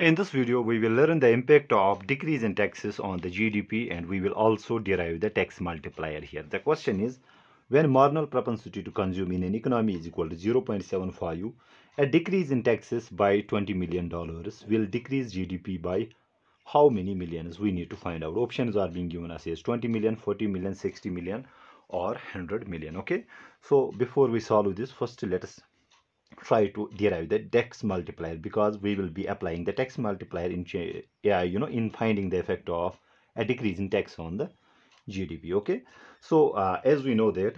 In this video, we will learn the impact of decrease in taxes on the GDP and we will also derive the tax multiplier here. The question is, when marginal propensity to consume in an economy is equal to 0.75, a decrease in taxes by 20 million dollars will decrease GDP by how many millions we need to find out. Options are being given as 20 million, 40 million, 60 million or 100 million. Okay. So before we solve this, first let us try to derive the tax multiplier because we will be applying the tax multiplier in yeah, you know in finding the effect of a decrease in tax on the GDP okay? So uh, as we know that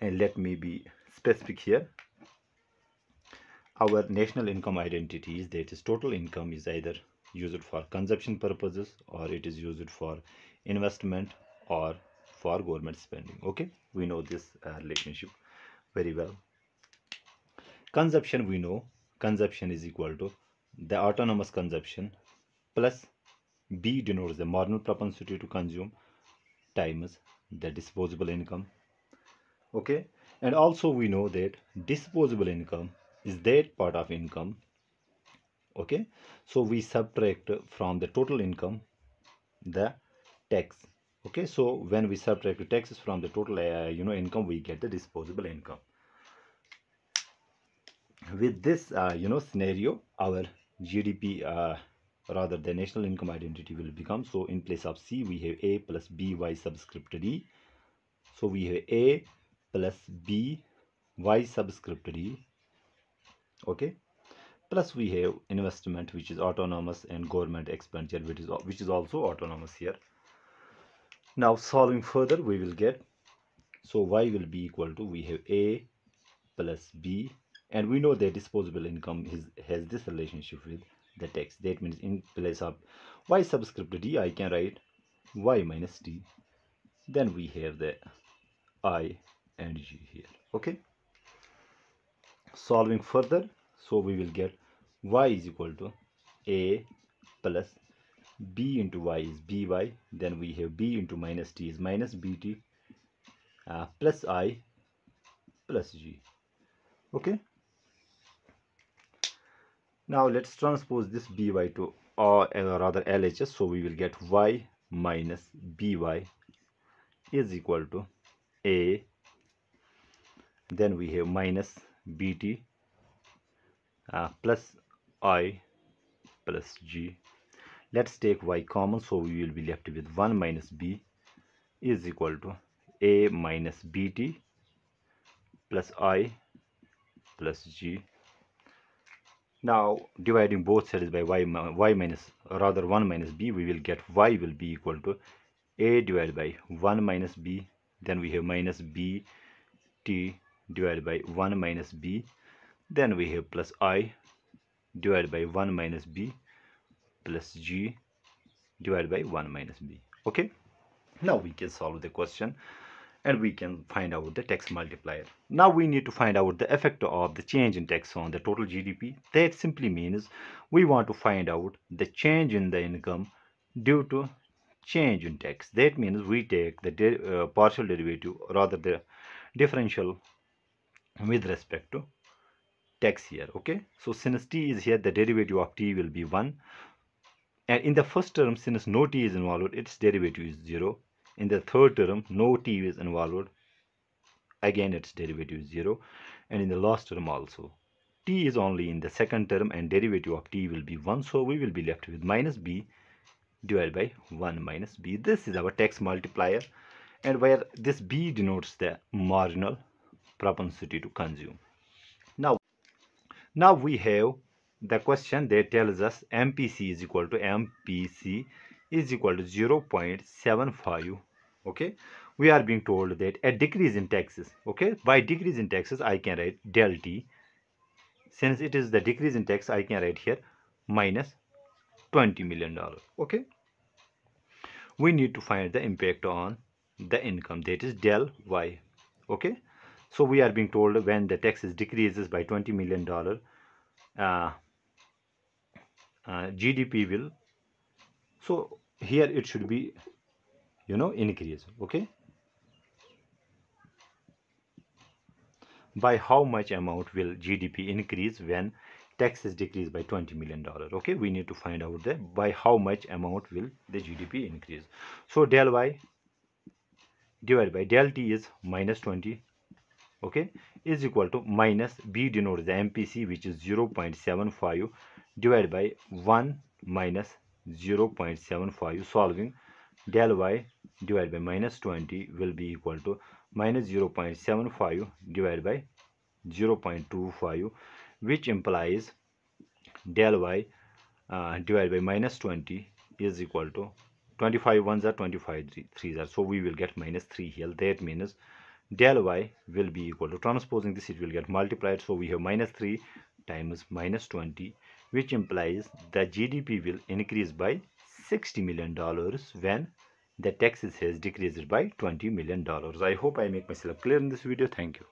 and let me be specific here our national income identity is that is total income is either used for consumption purposes or it is used for investment or for government spending okay? We know this uh, relationship very well consumption we know consumption is equal to the autonomous consumption plus b denotes the marginal propensity to consume times the disposable income. Okay? And also we know that disposable income is that part of income. Okay? So we subtract from the total income the tax. Okay? So when we subtract taxes from the total uh, you know income we get the disposable income with this uh, you know scenario our gdp uh, rather the national income identity will become so in place of c we have a plus by subscript d so we have a plus b y subscript d okay? Plus we have investment which is autonomous and government expenditure which is which is also autonomous here. Now solving further we will get so y will be equal to we have a plus b and we know that disposable income is, has this relationship with the tax. That means in place of y subscript d? I can write y minus d then we have the i and g here okay? Solving further so we will get y is equal to a plus b into y is by then we have b into minus t is minus bt uh, plus i plus g okay now let's transpose this by to or rather LHS so we will get y minus by is equal to a. Then we have minus bt uh, plus i plus g. Let's take y common so we will be left with 1 minus b is equal to a minus bt plus i plus g now dividing both sides by y, y minus rather 1 minus b we will get y will be equal to a divided by 1 minus b. Then we have minus b t divided by 1 minus b. Then we have plus i divided by 1 minus b plus g divided by 1 minus b. Okay? Now we can solve the question and we can find out the tax multiplier. Now we need to find out the effect of the change in tax on the total GDP. That simply means we want to find out the change in the income due to change in tax. That means we take the uh, partial derivative rather the differential with respect to tax here okay so since t is here the derivative of t will be 1 and in the first term since no t is involved its derivative is 0 in the third term, no t is involved. Again, its derivative is 0. And in the last term also. t is only in the second term and derivative of t will be 1. So we will be left with minus b divided by 1 minus b. This is our tax multiplier. And where this b denotes the marginal propensity to consume. Now, now we have the question that tells us MPC is equal to MPC is equal to 0.75 okay? We are being told that a decrease in taxes okay? By decrease in taxes i can write del t. Since it is the decrease in tax i can write here minus 20 million dollar okay? We need to find the impact on the income that is del y okay? So we are being told when the taxes decreases by 20 million dollar uh, uh, gdp will so here it should be you know increase okay? By how much amount will gdp increase when taxes decrease by 20 million dollar okay? We need to find out that by how much amount will the gdp increase. So del y divided by del t is minus 20 okay? Is equal to minus b denotes the mpc which is 0 0.75 divided by 1 minus 0 0.75 solving del y divided by minus 20 will be equal to minus 0 0.75 divided by 0 0.25 which implies del y uh, divided by minus 20 is equal to 25 ones are 25 threes are. So we will get minus 3 here. That means del y will be equal to transposing this it will get multiplied. So we have minus 3 times minus 20 which implies the gdp will increase by 60 million dollars when the taxes has decreased by 20 million dollars. I hope i make myself clear in this video. Thank you